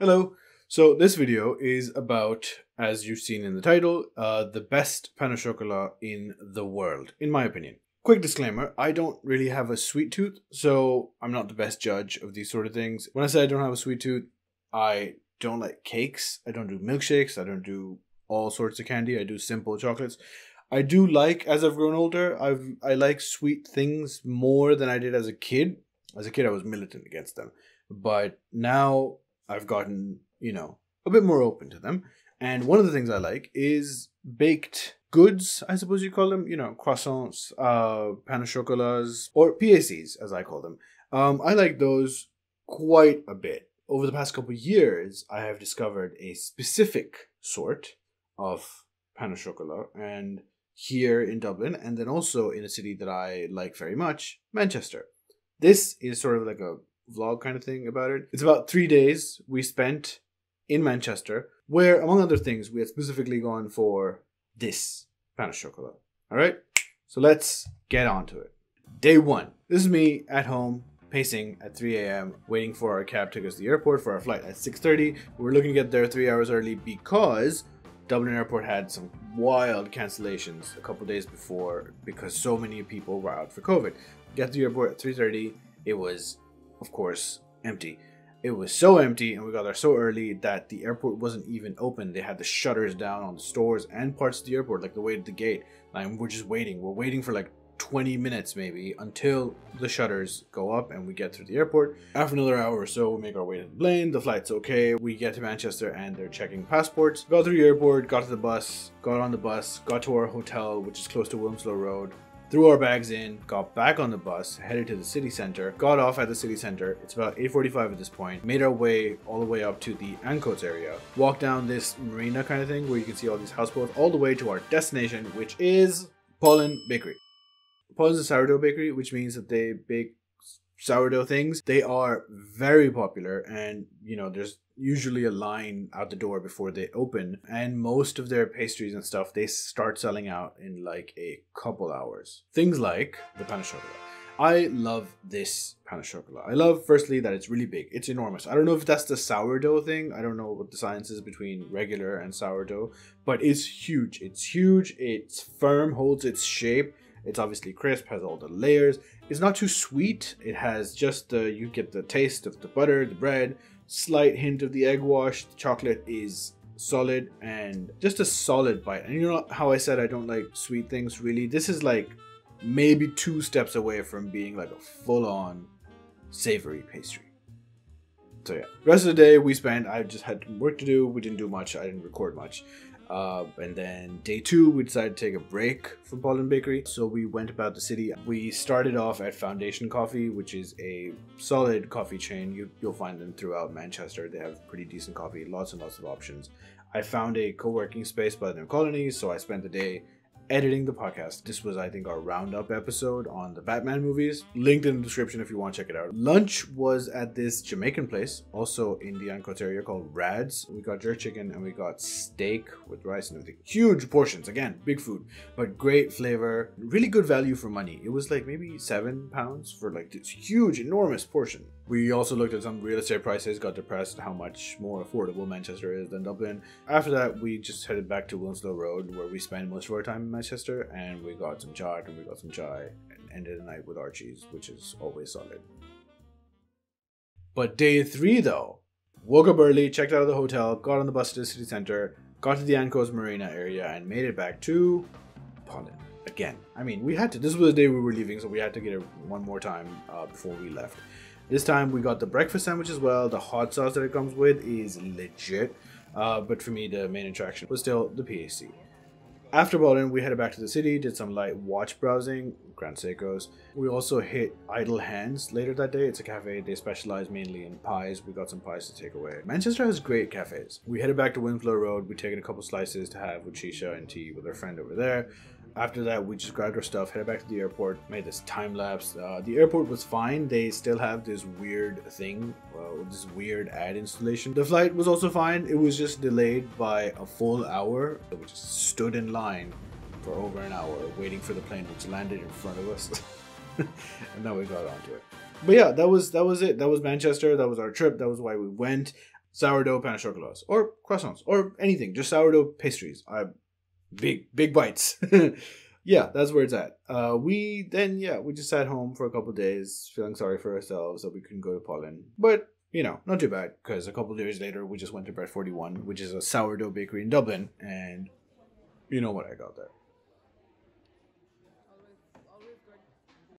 Hello. So this video is about, as you've seen in the title, uh, the best pain au chocolat in the world, in my opinion. Quick disclaimer, I don't really have a sweet tooth, so I'm not the best judge of these sort of things. When I say I don't have a sweet tooth, I don't like cakes, I don't do milkshakes, I don't do all sorts of candy, I do simple chocolates. I do like as I've grown older, I've I like sweet things more than I did as a kid. As a kid I was militant against them. But now I've gotten you know, a bit more open to them. And one of the things I like is baked goods, I suppose you call them, you know, croissants, uh, pain au chocolats, or PACs, as I call them. Um, I like those quite a bit. Over the past couple years, I have discovered a specific sort of pain au chocolat, and here in Dublin, and then also in a city that I like very much, Manchester. This is sort of like a vlog kind of thing about it. It's about three days we spent in Manchester, where, among other things, we had specifically gone for this pain au chocolat. All right, so let's get on to it. Day one. This is me at home pacing at 3 a.m. waiting for our cab to us to the airport for our flight at 6.30. We are looking to get there three hours early because Dublin Airport had some wild cancellations a couple days before because so many people were out for COVID. Get to the airport at 3.30. It was, of course, empty it was so empty and we got there so early that the airport wasn't even open. They had the shutters down on the stores and parts of the airport, like the way to the gate. And we're just waiting. We're waiting for like 20 minutes maybe until the shutters go up and we get through the airport. After another hour or so, we make our way to the plane. The flight's okay. We get to Manchester and they're checking passports. Got through the airport, got to the bus, got on the bus, got to our hotel, which is close to Wilmslow Road threw our bags in, got back on the bus, headed to the city center, got off at the city center. It's about 8:45 at this point. Made our way all the way up to the Ancoats area. Walked down this marina kind of thing where you can see all these houseboats all the way to our destination, which is Pollen Bakery. Pollen's a sourdough bakery, which means that they bake sourdough things. They are very popular and you know there's usually a line out the door before they open and most of their pastries and stuff they start selling out in like a couple hours things like the chocolat I love this chocolat. I love firstly that it's really big. It's enormous. I don't know if that's the sourdough thing. I don't know what the science is between regular and sourdough, but it's huge. It's huge. It's firm, holds its shape. It's obviously crisp, has all the layers. It's not too sweet. It has just the you get the taste of the butter, the bread, slight hint of the egg wash. The chocolate is solid and just a solid bite. And you know how I said I don't like sweet things really? This is like maybe two steps away from being like a full on savory pastry. So yeah, rest of the day we spent, I just had work to do. We didn't do much. I didn't record much. Uh, and then day two, we decided to take a break from Pollen Bakery. So we went about the city. We started off at Foundation Coffee, which is a solid coffee chain. You, you'll find them throughout Manchester. They have pretty decent coffee, lots and lots of options. I found a co working space by the New Colony, so I spent the day editing the podcast. This was, I think, our roundup episode on the Batman movies. Linked in the description if you want to check it out. Lunch was at this Jamaican place, also in the called Rads. We got jerk chicken and we got steak with rice and everything. Huge portions, again, big food, but great flavor. Really good value for money. It was like maybe seven pounds for like this huge, enormous portion. We also looked at some real estate prices, got depressed how much more affordable Manchester is than Dublin. After that, we just headed back to Wilmslow Road, where we spend most of our time in Manchester, and we got some chaat and we got some chai, and ended the night with Archie's, which is always solid. But day three, though, woke up early, checked out of the hotel, got on the bus to the city center, got to the Ancoats Marina area, and made it back to Pollen again. I mean, we had to. This was the day we were leaving, so we had to get it one more time uh, before we left. This time we got the breakfast sandwich as well. The hot sauce that it comes with is legit. Uh, but for me, the main attraction was still the PAC. After Pollen, we headed back to the city, did some light watch browsing, Grand Seikos. We also hit Idle Hands later that day. It's a cafe. They specialize mainly in pies. We got some pies to take away. Manchester has great cafes. We headed back to Wilmslow Road. We taken a couple slices to have with shisha and tea with our friend over there. After that, we just grabbed our stuff, headed back to the airport, made this time lapse. Uh, the airport was fine. They still have this weird thing, uh, this weird ad installation. The flight was also fine. It was just delayed by a full hour. We just stood in line for over an hour waiting for the plane, which landed in front of us. and then we got onto it. But yeah, that was that was it. That was Manchester. That was our trip. That was why we went. sourdough pain au or croissants or anything, just sourdough pastries. I big big bites. yeah, that's where it's at. Uh, we then yeah we just sat home for a couple days, feeling sorry for ourselves that we couldn't go to Pollen, but you know not too bad because a couple days later we just went to Bread Forty One, which is a sourdough bakery in Dublin, and you know what I got there.